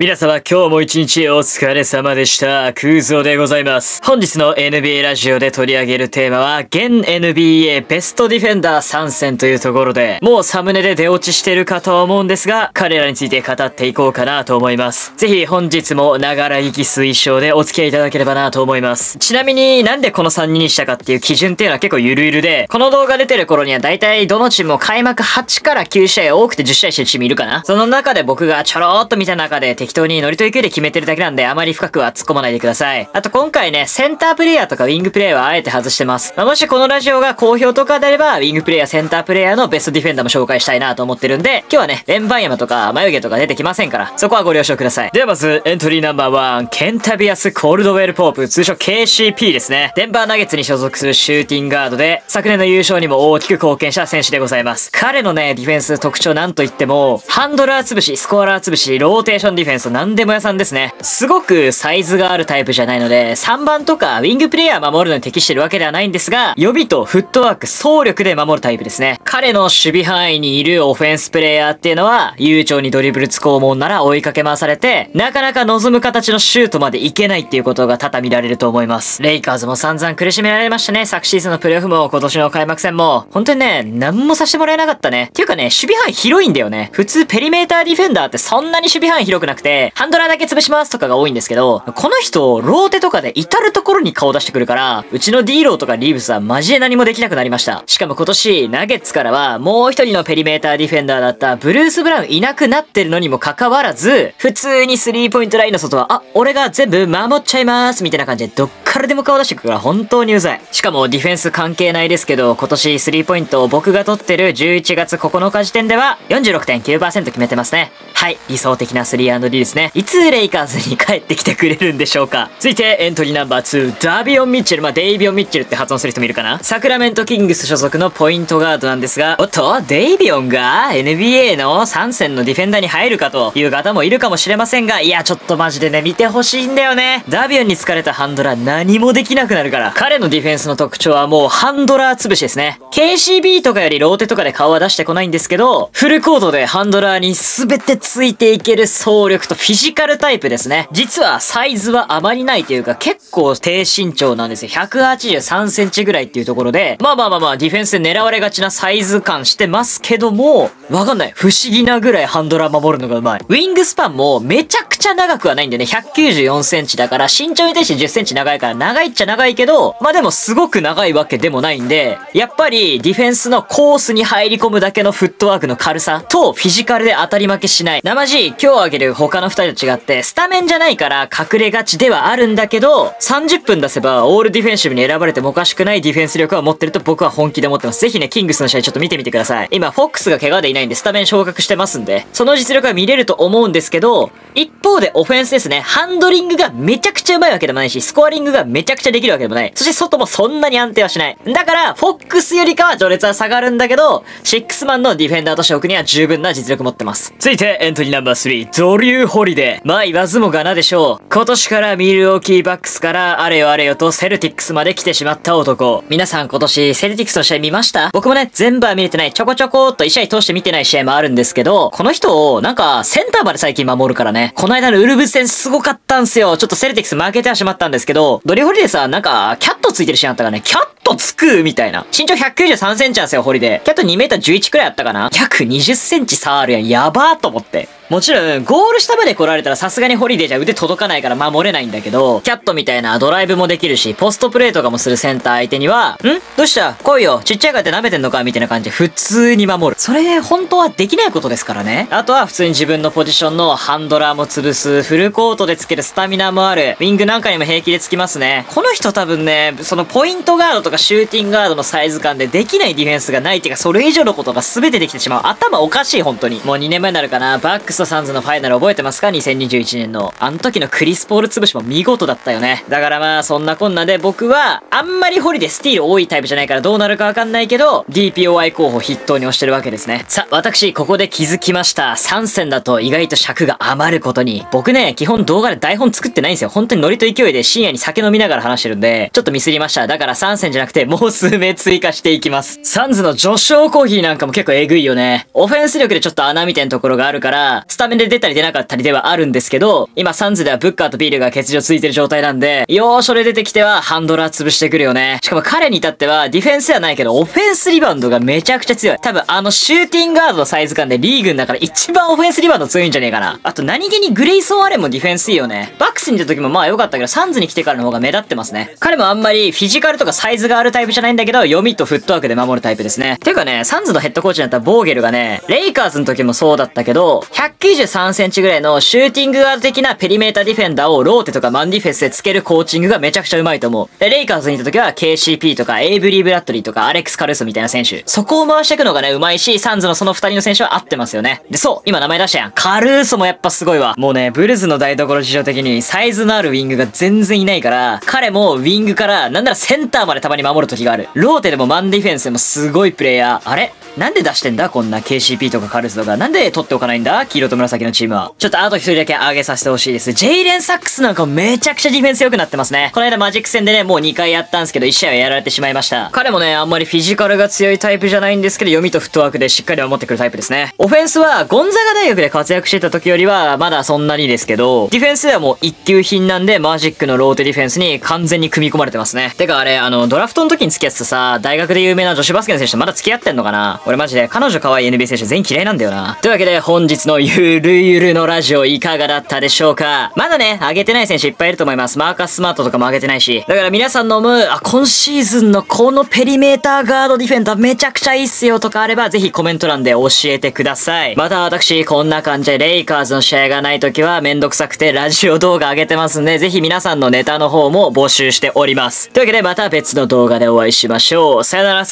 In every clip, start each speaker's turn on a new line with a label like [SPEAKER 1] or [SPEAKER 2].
[SPEAKER 1] 皆様今日も一日お疲れ様でした。空蔵でございます。本日の NBA ラジオで取り上げるテーマは、現 NBA ベストディフェンダー参戦というところで、もうサムネで出落ちしてるかとは思うんですが、彼らについて語っていこうかなと思います。ぜひ本日もながら聞き推奨でお付き合いいただければなと思います。ちなみになんでこの3人にしたかっていう基準っていうのは結構ゆるゆるで、この動画出てる頃には大体どのチームも開幕8から9試合多くて10試合してるチームいるかなその中で僕がちょろーっと見た中中で適当にノリと勢いで決めてるだけなんであまり深くは突っ込まないでください。あと今回ね、センタープレイヤーとかウィングプレイヤーはあえて外してます。まあもしこのラジオが好評とかであれば、ウィングプレイヤー、センタープレイヤーのベストディフェンダーも紹介したいなと思ってるんで、今日はね、ウェンバンヤマとか眉毛とか出てきませんから、そこはご了承ください。ではまず、エントリーナンバーワン、ケンタビアス・コールドウェル・ポープ、通称 KCP ですね。デンバーナゲッツに所属するシューティングガードで、昨年の優勝にも大きく貢献した選手でございます。彼のね、ディフェンス特徴なんといっても、ハンドラー潰し、スコアラー潰し、ローテーションションディフェンス、なんでも屋さんですね。すごくサイズがあるタイプじゃないので、3番とかウィングプレイヤー守るのに適してるわけではないんですが、読みとフットワーク、走力で守るタイプですね。彼の守備範囲にいるオフェンスプレイヤーっていうのは、悠長にドリブルつこうもんなら追いかけ回されて、なかなか望む形のシュートまでいけないっていうことが多々見られると思います。レイカーズも散々苦しめられましたね。昨シーズンのプレイオフも今年の開幕戦も。本当にね、何もさせてもらえなかったね。っていうかね、守備範囲広いんだよね。普通ペリメーターディフェンダーってそんなに守備範囲広くなくて、ハンドラーだけ潰しますとかが多いんですけど、この人、ローテとかで至るところに顔出してくるから、うちの D ローとかリーブスはマジで何もできなくなりました。しかも今年、ナゲッツからはもう一人のペリメーターディフェンダーだったブルース・ブラウンいなくなってるのにもかかわらず、普通にスリーポイントラインの外は、あ、俺が全部守っちゃいますみたいな感じでどっからでも顔出してくるから本当にうざい。しかもディフェンス関係ないですけど、今年スリーポイントを僕が取ってる11月9日時点では46.9%決めてますね。はい、理想的な 3&D ですね。いつレイカーズに帰ってきてくれるんでしょうか？続いてエントリーナンバー2、ダービオン・ミッチェル。まあ、デイビオン・ミッチェルって発音する人もいるかな？サクラメント・キングス所属のポイントガードなんですが、おっと、デイビオンが NBA の3選のディフェンダーに入るかという方もいるかもしれませんが、いや、ちょっとマジでね、見てほしいんだよね。ダービオンにつかれたハンドラー何もできなくなるから。彼のディフェンスの特徴はもうハンドラー潰しですね。 KCP とかよりローテとかで顔は出してこないんですけど、フルコートでハンドラーに全てついていける走力とフィジカルタイプですね。実はサイズはあまりないというか結構低身長なんですよ。183センチぐらいっていうところで、まあまあまあまあディフェンスで狙われがちなサイズ感してますけども、わかんない。不思議なぐらいハンドラー守るのがうまい。ウィングスパンもめちゃちゃ長くはないんでね、194センチだから身長に対して10センチ長いから長いっちゃ長いけど、まあでもすごく長いわけでもないんで、やっぱりディフェンスのコースに入り込むだけのフットワークの軽さとフィジカルで当たり負けしない。生地、今日挙げる他の二人と違って、スタメンじゃないから隠れがちではあるんだけど、30分出せばオールディフェンシブに選ばれてもおかしくないディフェンス力は持ってると僕は本気で思ってます。ぜひね、キングスの試合ちょっと見てみてください。今、フォックスが怪我でいないんでスタメン昇格してますんで、その実力は見れると思うんですけど、一方でオフェンスですね、ハンドリングがめちゃくちゃ上手いわけでもないし、スコアリングがめちゃくちゃできるわけでもない。そして外もそんなに安定はしない。だから、フォックスよりかは序列は下がるんだけど、シックスマンのディフェンダーとして置くには十分な実力持ってます。続いて、エントリーナンバー3、ドリュー・ホリデー。まあ言わずもがなでしょう。今年からミルウォーキーバックスからあれよあれよとセルティックスまで来てしまった男。皆さん今年セルティックスの試合見ました？僕もね、全部は見れてない。ちょこちょこっと一試合通して見てない試合もあるんですけど、この人をなんかセンターまで最近守るからね。こののウルブス戦すごかったんすよ。ちょっとセルティクス負けてはしまったんですけど、ドリュー・ホリデーさ、なんかキャットついてるシーンあったからね、キャットとつくみたいな。身長193センチなんですよ、ホリデー。キャット2メーター11くらいあったかな約20センチ差あるやん。やばーと思って。もちろん、ゴール下まで来られたらさすがにホリデーじゃ腕届かないから守れないんだけど、キャットみたいなドライブもできるし、ポストプレーとかもするセンター相手には、ん？どうした？来いよちっちゃいからって舐めてんのか？みたいな感じで普通に守る。それ、本当はできないことですからね。あとは普通に自分のポジションのハンドラーも潰す、フルコートでつけるスタミナもある、ウィングなんかにも平気でつきますね。この人多分ね、そのポイントガードとかシューティングガードのサイズ感でできないディフェンスがないっていうか、それ以上のことが全てできてしまう。頭おかしい、本当に。もう2年前になるかな。バックスとサンズのファイナル覚えてますか ?2021 年の。あの時のクリスポール潰しも見事だったよね。だからまあ、そんなこんなで僕は、あんまりホリでスティール多いタイプじゃないからどうなるかわかんないけど、DPOI 候補筆頭に押してるわけですね。さ、私、ここで気づきました。3戦だと意外と尺が余ることに。僕ね、基本動画で台本作ってないんですよ。本当にノリと勢いで深夜に酒飲みながら話してるんで、ちょっとミスりました。だから3戦じゃなくくて、もう数名追加していきます。サンズの序章コーヒーなんかも結構えぐいよね。オフェンス力でちょっと穴みたいなところがあるから、スタメンで出たり出なかったりではあるんですけど、今サンズではブッカーとビールが欠場ついてる状態なんで、よーしょれ出てきてはハンドラー潰してくるよね。しかも彼に至ってはディフェンスではないけど、オフェンスリバウンドがめちゃくちゃ強い。多分あのシューティングガードのサイズ感でリーグの中で一番オフェンスリバウンド強いんじゃねえかな。あと何気にグレイソン・アレンもディフェンスいいよね。バスにいた時もまあ良かったけど、サンズに来てからの方が目立ってますね。彼もあんまりフィジカルとかサイズがあるタイプじゃないんだけど、読みとフットワークで守るタイプですね。ていうかね、サンズのヘッドコーチになったボーゲルがね、レイカーズの時もそうだったけど、193センチぐらいのシューティングガード的なペリメーターディフェンダーをローテとかマンディフェンスでつけるコーチングがめちゃくちゃうまいと思う。で、レイカーズにいた時は KCP とかエイブリー・ブラッドリーとかアレックス・カルーソみたいな選手。そこを回していくのがね、うまいし、サンズのその二人の選手は合ってますよね。で、そう、今名前出したやん。カルーソもやっぱすごいわ。もうね、ブルズの台所事情的にサイズのあるウィングが全然いないから、彼もウィングから、なんならセンターまでたまに守る時がある。ローテでもマンディフェンスでもすごいプレイヤー。あれ？なんで出してんだ？こんな KCP とかカルーソとか。なんで取っておかないんだ？黄色と紫のチームは。ちょっとあと一人だけ上げさせてほしいです。ジェイレン・サックスなんかめちゃくちゃディフェンス良くなってますね。この間マジック戦でね、もう2回やったんですけど、1試合はやられてしまいました。彼もね、あんまりフィジカルが強いタイプじゃないんですけど、読みとフットワークでしっかり守ってくるタイプですね。オフェンスは、ゴンザガ大学で活躍してた時よりは、まだそんなにですけど、ディフェンスではもう一級品なんで、マジックのローテディフェンスに完全に組み込まれてますね。てかあれ、あの、ドラフトの時に付き合ってたさ、大学で有名な女子バスケの選手とまだ付き合ってんのかな？俺マジで、彼女可愛い NBA 選手全員嫌いなんだよな。というわけで本日のゆるゆるのラジオいかがだったでしょうか？まだね、上げてない選手いっぱいいると思います。マーカススマートとかも上げてないし。だから皆さんの思う、あ、今シーズンのこのペリメーターガードディフェンダーめちゃくちゃいいっすよとかあればぜひコメント欄で教えてください。また私、こんな感じでレイカーズの試合がない時はめんどくさくてラジオ動画上げてますんで、ぜひ皆さんのネタの方も募集しております。というわけでまた別の動画でお会いしましょう。さよなら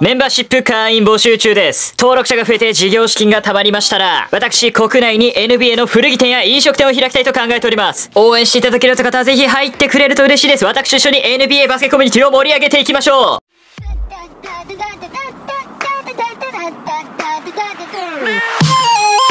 [SPEAKER 1] メンバーシップ会員募集中です。登録者が増えて事業資金が貯まりましたら、私国内に NBA の古着店や飲食店を開きたいと考えております。応援していただける方はぜひ入ってくれると嬉しいです。私と一緒に NBA バスケコミュニティを盛り上げていきましょう